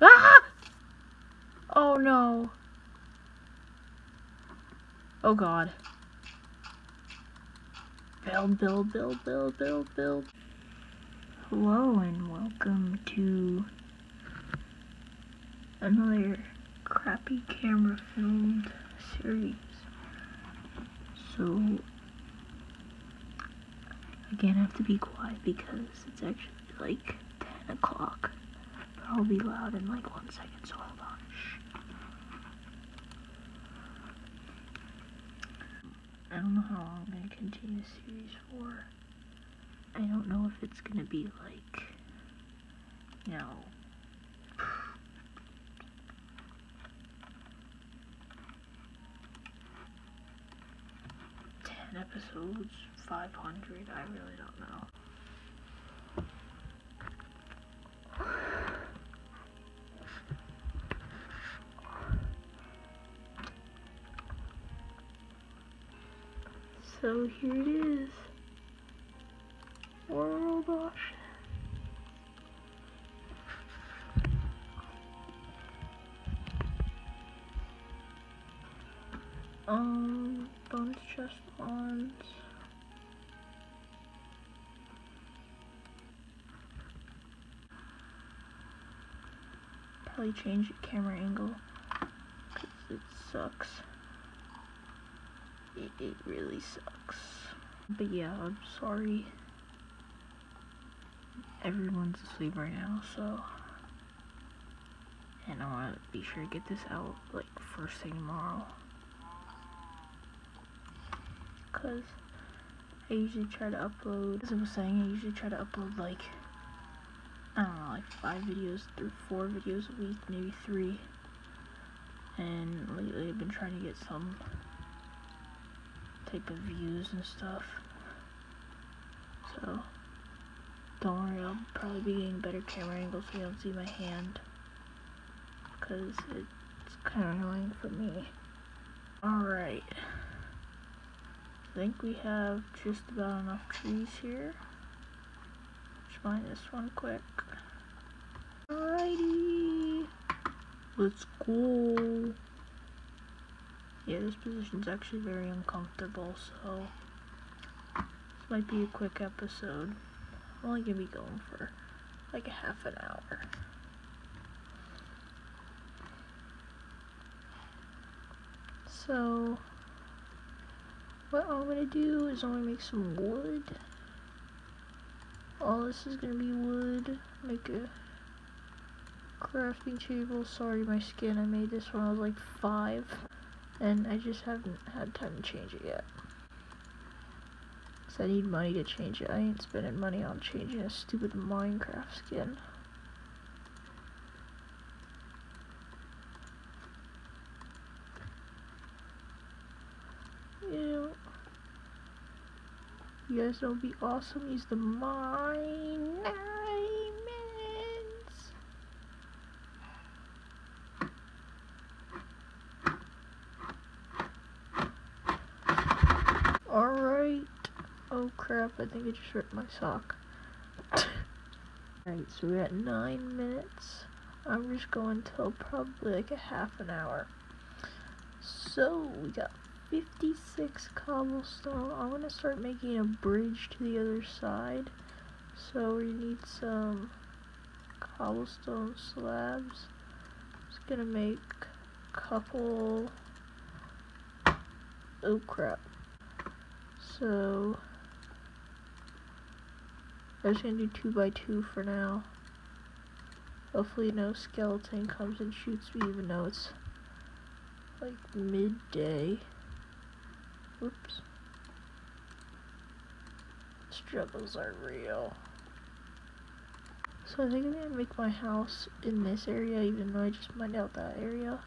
Ah! Oh no. Oh god. Build, build, build, build, build, build. Hello and welcome to another crappy camera filmed series. So, again, I have to be quiet because it's actually like 10 o'clock. I'll be loud in like one second, so hold on. I don't know how long I'm going to continue the series for. I don't know if it's going to be like, you know, ten episodes, five hundred. I really don't know. So here it is. World Ocean. Um, bonus chest arms. Probably change the camera angle because it sucks. It, it really sucks. But yeah, I'm sorry. Everyone's asleep right now, so. And I want to be sure to get this out like first thing tomorrow. Because I usually try to upload, as I was saying, I usually try to upload like, I don't know, like five videos through four videos a week, maybe three. And lately I've been trying to get some type of views and stuff. So, don't worry, I'll probably be getting better camera angles so you don't see my hand. Because it's kind of annoying for me. Alright. I think we have just about enough trees here. Let's mine this one quick. Alrighty. Let's go. Yeah, this position's actually very uncomfortable, so this might be a quick episode. I'm only gonna be going for like a half an hour. So, what I'm gonna do is I'm gonna make some wood. All this is gonna be wood. Make a crafting table. Sorry, my skin. I made this when I was like five and I just haven't had time to change it yet. Cause I need money to change it. I ain't spending money on changing a stupid Minecraft skin. You guys know be awesome. Use the mine. Alright. Oh crap, I think I just ripped my sock. Alright, so we're at 9 minutes. I'm just going till probably like a half an hour. So, we got 56 cobblestone. I'm gonna start making a bridge to the other side. So, we need some cobblestone slabs. Just gonna make a couple. Oh crap. So, I'm just gonna do 2 by 2 for now. Hopefully no skeleton comes and shoots me even though it's like midday. Oops. Struggles are real. So I think I'm gonna make my house in this area even though I just mined out that area.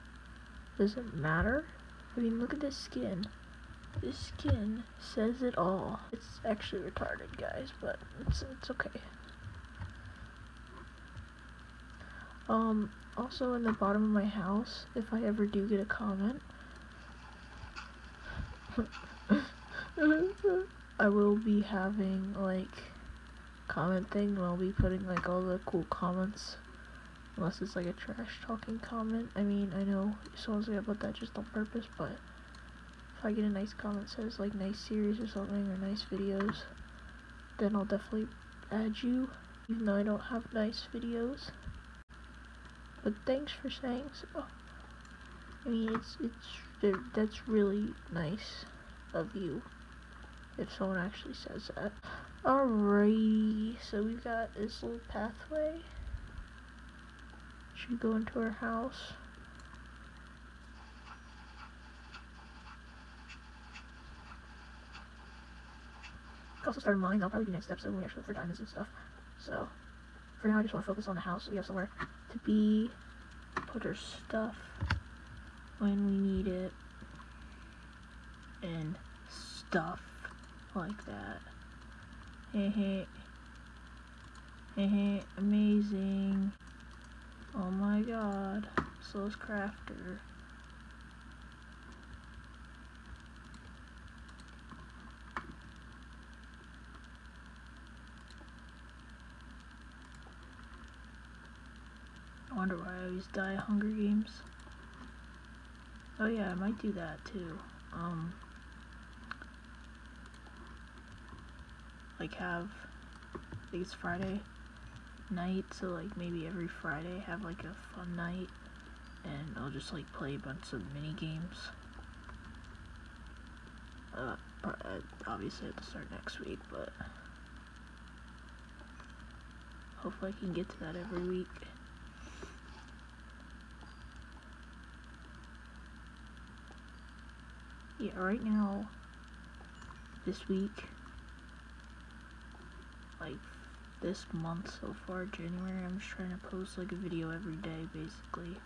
Doesn't matter. I mean look at this skin. This skin says it all. It's actually retarded, guys, but it's, it's okay. Um, also in the bottom of my house, if I ever do get a comment, I will be having, like, comment thing, and I'll be putting, like, all the cool comments Unless it's like a trash talking comment. I mean, I know someone's gonna put that just on purpose, but if I get a nice comment that says like nice series or something or nice videos, then I'll definitely add you, even though I don't have nice videos. But thanks for saying so. I mean, it's it's that's really nice of you if someone actually says that. Alrighty, so we've got this little pathway. Should go into our house. Also started mines. I'll probably do next episode when we actually look for diamonds and stuff. So, for now, I just want to focus on the house we have somewhere to be, put our stuff when we need it, and stuff like that. Hehe. Hehe. Amazing. Oh my god. Slowest crafter. Wonder why I always die Hunger Games. Oh yeah, I might do that too. Um, like have, I think it's Friday night, so like maybe every Friday have like a fun night, and I'll just like play a bunch of mini games. Uh, uh obviously at the start next week, but hopefully I can get to that every week. Yeah, right now, this week, like this month so far, January, I'm just trying to post like a video every day, basically.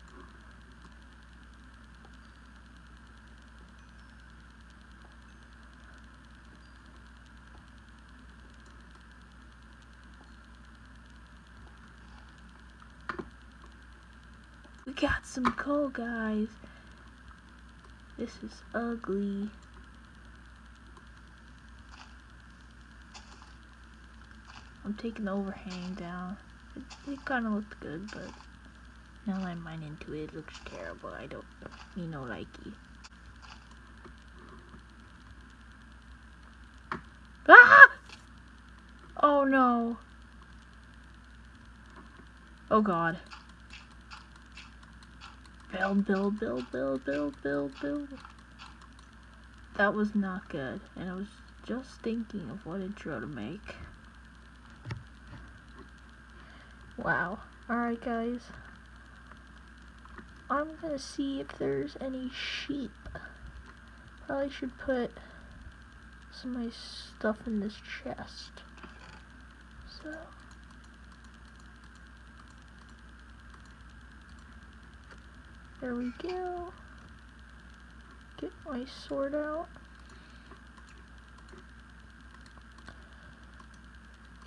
We got some coal, guys. This is ugly. I'm taking the overhang down. It, it kind of looked good, but now that I mine into it, it looks terrible. I don't, you know, like it. Ah! Oh no. Oh god. Build, build, build, build, build, build, build. That was not good. And I was just thinking of what intro to make. Wow. Alright guys. I'm gonna see if there's any sheep. Probably should put some of my stuff in this chest. So... There we go. Get my sword out.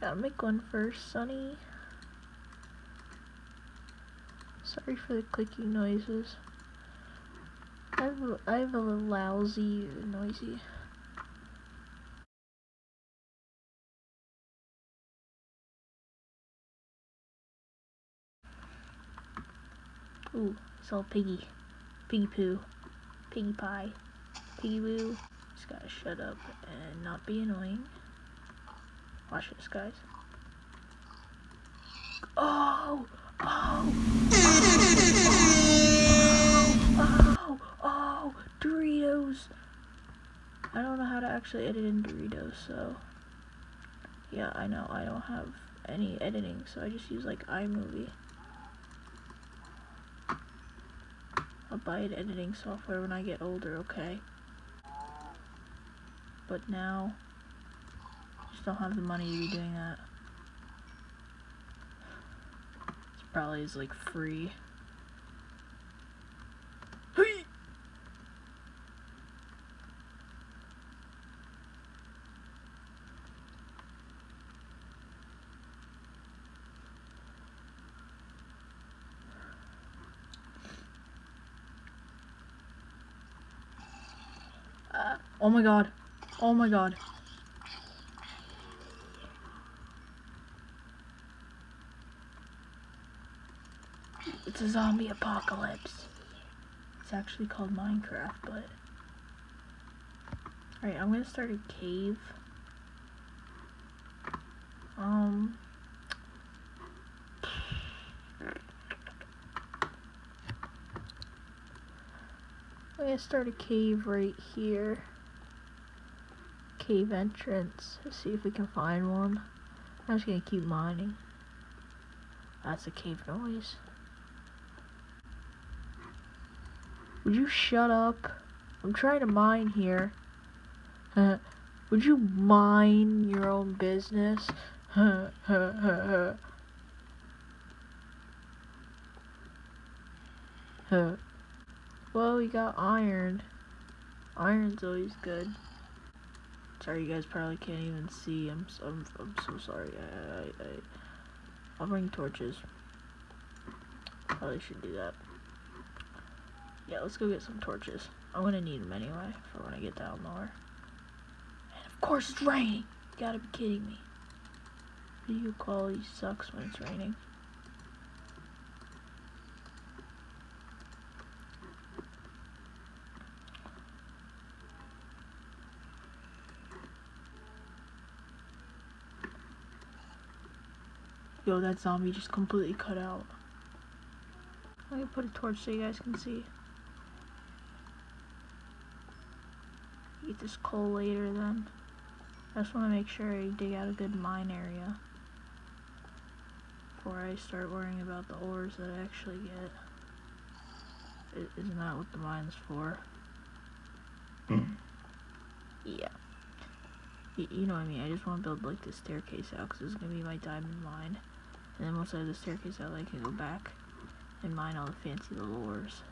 Gotta make one first, Sunny. Sorry for the clicking noises. I have a, I have a lousy, noisy. Ooh. It's all piggy. Piggy poo. Piggy pie. Piggy woo. Just gotta shut up and not be annoying. Watch this, guys. Oh! Oh! Oh! Oh! Oh! Doritos! I don't know how to actually edit in Doritos, so... Yeah, I know. I don't have any editing, so I just use, like, iMovie. I'll buy editing software when I get older, okay? But now, I just don't have the money to be doing that. It's probably is like free. Oh my god. Oh my god. It's a zombie apocalypse. It's actually called Minecraft, but... Alright, I'm gonna start a cave. Um... I'm gonna start a cave right here. Cave entrance. Let's see if we can find one. I'm just gonna keep mining. That's a cave noise. Would you shut up? I'm trying to mine here. Would you mind your own business? well, we got iron. Iron's always good. Sorry, you guys probably can't even see. I'm so, I'm, I'm so sorry. I, I, I, I'll bring torches. Probably should do that. Yeah, let's go get some torches. I'm gonna need them anyway for when I get down lower. And of course it's raining! You gotta be kidding me. Video quality sucks when it's raining. Yo, that zombie just completely cut out. I'm gonna put a torch so you guys can see. Eat this coal later then. I just want to make sure I dig out a good mine area. Before I start worrying about the ores that I actually get. Isn't that what the mine's for? Hmm. yeah. you know what I mean, I just want to build like this staircase out because is going to be my diamond mine. And then once I have the staircase out, I can go back and mine all the fancy little ores.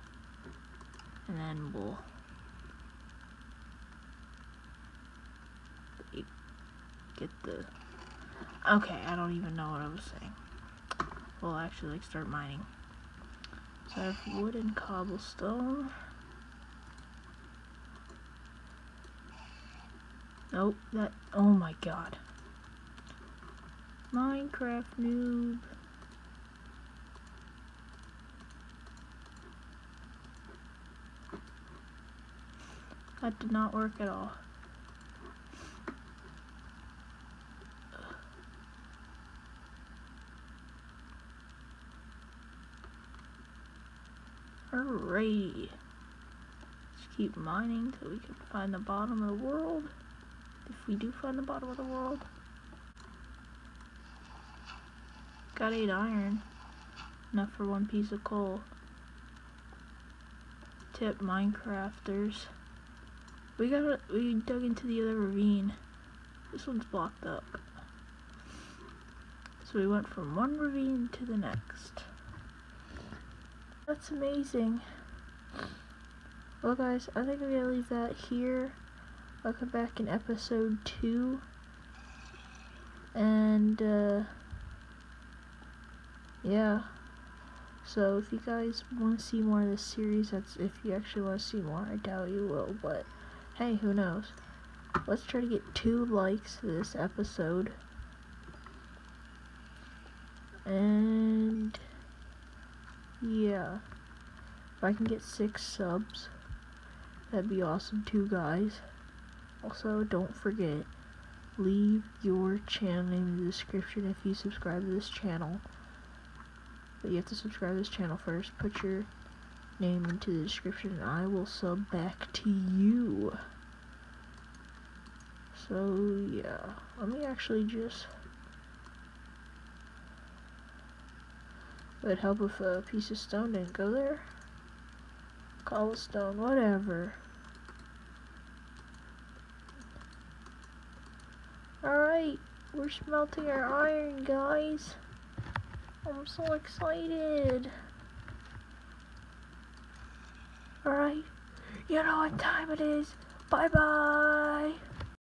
And then we'll get the... Okay, I don't even know what I was saying. We'll actually like start mining. So I have wood and cobblestone. Nope, that, oh my god. Minecraft noob. That did not work at all. Alrighty. Let's keep mining till we can find the bottom of the world. If we do find the bottom of the world. Got eight iron. Enough for one piece of coal. Tip Minecrafters. We got we dug into the other ravine. This one's blocked up. So we went from one ravine to the next. That's amazing. Well guys, I think I'm gonna leave that here. I'll come back in episode 2. And, uh, yeah. So if you guys want to see more of this series, that's if you actually want to see more. I doubt you will, but hey, who knows. Let's try to get two likes this episode. And yeah. If I can get six subs, that'd be awesome too, guys. Also, don't forget, leave your channel name in the description if you subscribe to this channel. But you have to subscribe to this channel first. Put your name into the description and I will sub back to you. So, yeah. Let me actually just... Would help if a piece of stone didn't go there. Cobblestone, whatever. Alright, we're smelting our iron, guys. I'm so excited. Alright, you know what time it is. Bye-bye.